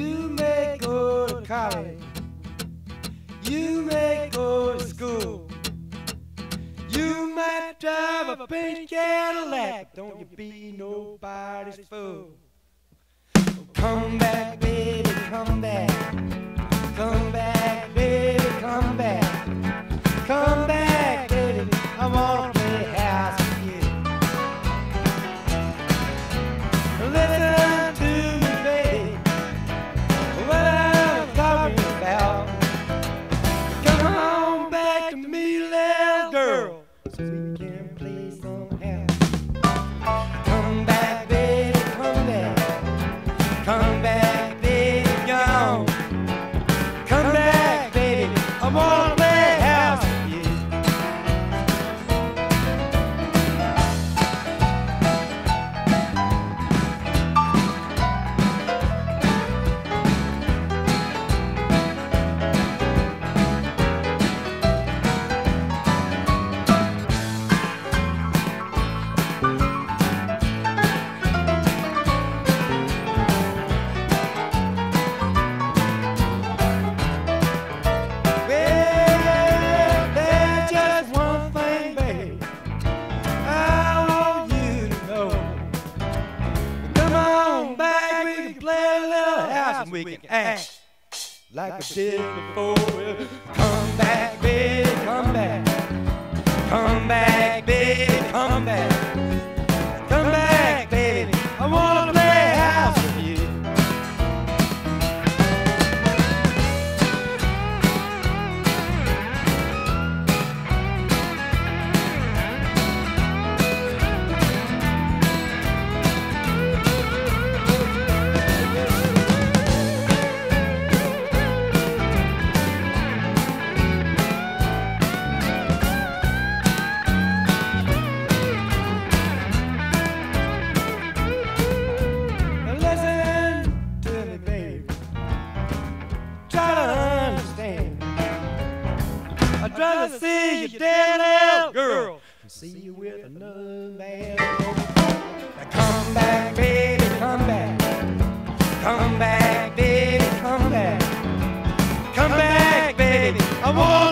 You may go to college. You may go to school. You might drive a pink Cadillac. Don't you be nobody's fool. Come back, baby, come back. here, please don't. times we can act like we did before. We'll come back, baby, come back. Come back, baby, come back. brother, see you dead out, girl. See you with another man. Now come back, baby, come back. Come back, baby, come back. Come back, baby. I want.